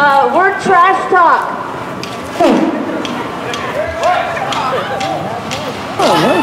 Uh, word trash talk. Oh,